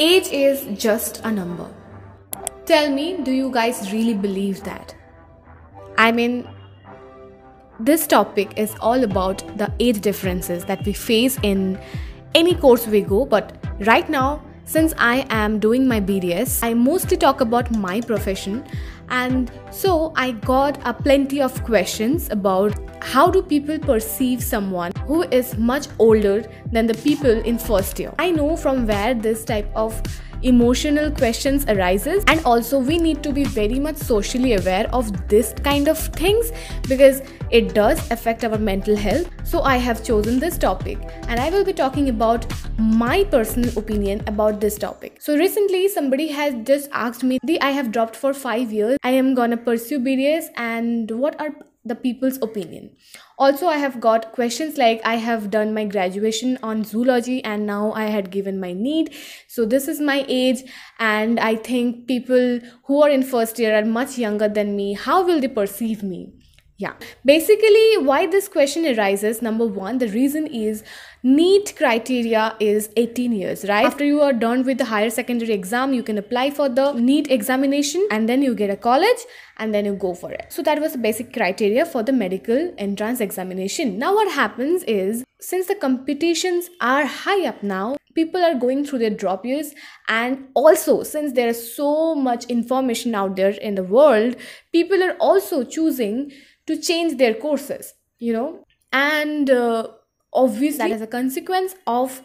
Age is just a number. Tell me, do you guys really believe that? I mean, this topic is all about the age differences that we face in any course we go, but right now, since I am doing my BDS, I mostly talk about my profession, and so I got a plenty of questions about how do people perceive someone who is much older than the people in first year. I know from where this type of emotional questions arises and also we need to be very much socially aware of this kind of things because it does affect our mental health. So i have chosen this topic and i will be talking about my personal opinion about this topic. So recently somebody has just asked me the i have dropped for 5 years. I am gonna pursue bds and what are the people's opinion. Also i have got questions like i have done my graduation on zoology and now i had given my NEET so this is my age and i think people who are in first year are much younger than me. How will they perceive me yeah basically why this question arises number one the reason is NEET criteria is 18 years, right? After you are done with the higher secondary exam, you can apply for the NEET examination and then you get a college and then you go for it. So that was the basic criteria for the medical entrance examination. Now what happens is since the competitions are high up now, people are going through their drop years and also since there is so much information out there in the world, people are also choosing to change their courses, you know? And uh, obviously that is a consequence of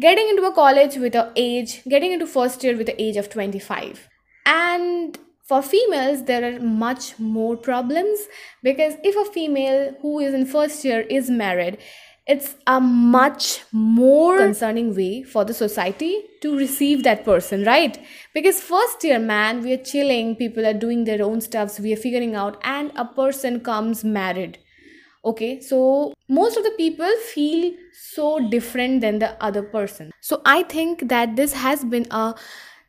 getting into a college with a age getting into first year with the age of 25 and for females there are much more problems because if a female who is in first year is married it's a much more concerning way for the society to receive that person right? Because first year man we are chilling people are doing their own stuffs we are figuring out and a person comes married. Okay so most of the people feel so different than the other person. So i think that this has been a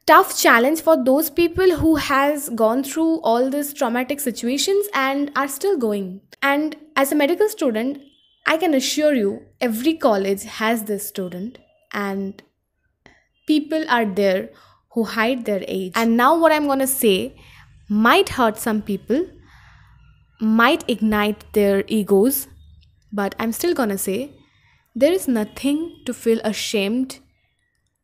tough challenge for those people who has gone through all these traumatic situations and are still going. And as a medical student i can assure you every college has this student and people are there who hide their age and now what i'm to say might hurt some people might ignite their egos, but I'm still gonna say there is nothing to feel ashamed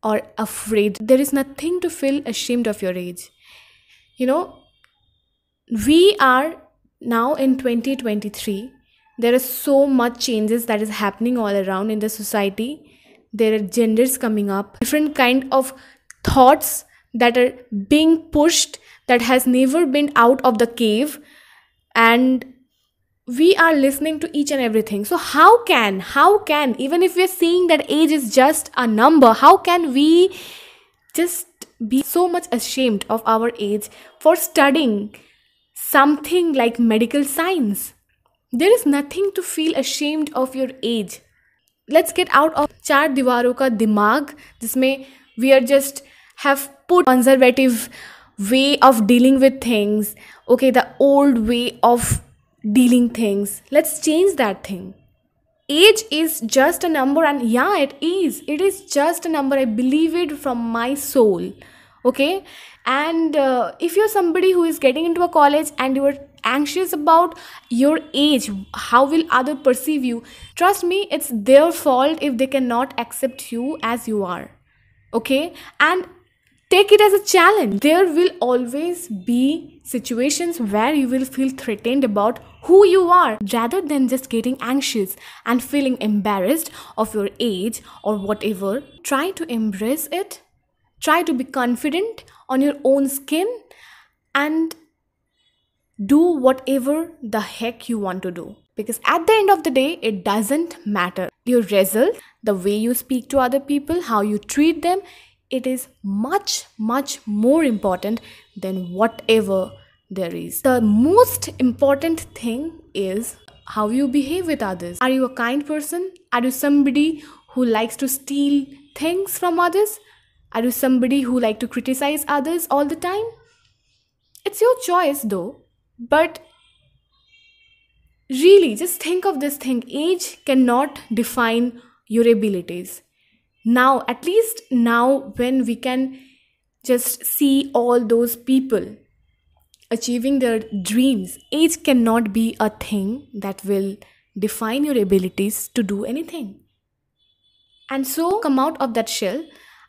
or afraid. There is nothing to feel ashamed of your age. You know, we are now in 2023. There are so much changes that is happening all around in the society. There are genders coming up, different kind of thoughts that are being pushed that has never been out of the cave. And we are listening to each and everything. So how can how can even if we're seeing that age is just a number how can we just be so much ashamed of our age for studying something like medical science there is nothing to feel ashamed of your age. Let's get out of char diwaro ka dimag jisme we are just have put conservative way of dealing with things. Okay the old way of dealing things. Let's change that thing. Age is just a number and yeah it is. It is just a number. I believe it from my soul. Okay? And uh, if you're somebody who is getting into a college and you're anxious about your age how will other perceive you trust me it's their fault if they cannot accept you as you are okay and Take it as a challenge. There will always be situations where you will feel threatened about who you are rather than just getting anxious and feeling embarrassed of your age or whatever. Try to embrace it. Try to be confident on your own skin and do whatever the heck you want to do. Because at the end of the day, it doesn't matter. Your result, the way you speak to other people, how you treat them, it is much much more important than whatever there is. The most important thing is how you behave with others. Are you a kind person? Are you somebody who likes to steal things from others? Are you somebody who like to criticize others all the time? It's your choice though but really just think of this thing. Age cannot define your abilities. Now at least now when we can just see all those people achieving their dreams age cannot be a thing that will define your abilities to do anything. And so come out of that shell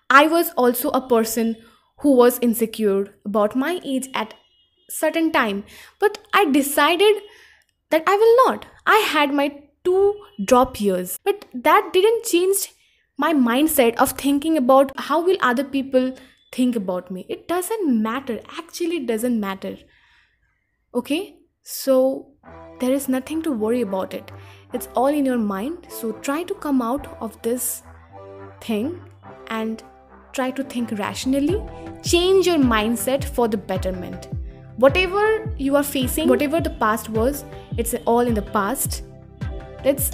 i was also a person who was insecure about my age at certain time but i decided that i will not. I had my two drop years but that didn't change my mindset of thinking about how will other people think about me. It doesn't matter. Actually it doesn't matter. Okay? So there is nothing to worry about it. It's all in your mind. So try to come out of this thing and try to think rationally. Change your mindset for the betterment whatever you are facing whatever the past was it's all in the past. Let's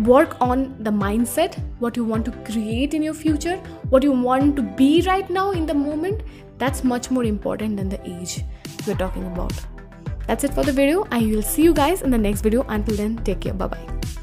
work on the mindset what you want to create in your future what you want to be right now in the moment. That's much more important than the age we're talking about. That's it for the video. I will see you guys in the next video. Until then take care. Bye bye